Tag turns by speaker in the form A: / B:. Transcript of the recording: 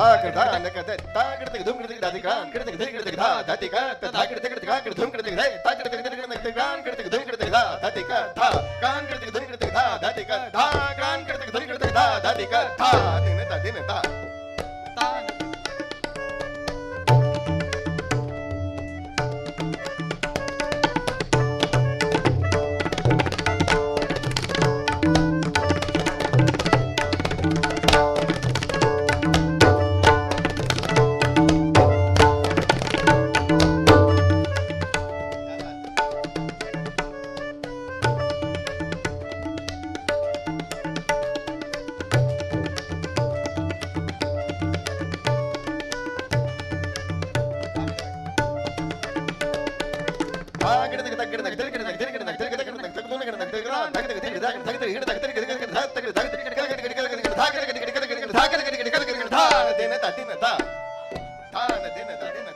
A: धा कर धा न कर धा कर तक धूम कर तक दादी का कर तक धीरे कर तक धा दादी का धा कर तक धा कर धूम कर तक धा धा कर तक कर तक कान कर तक धूम कर तक धा दादी का धा कान कर तक धूम कर तक धा दादी का धा कान कर तक धूम कर तक धा दादी का धा दिन ता दिन ता धा दिन धा दिन धा दिन धा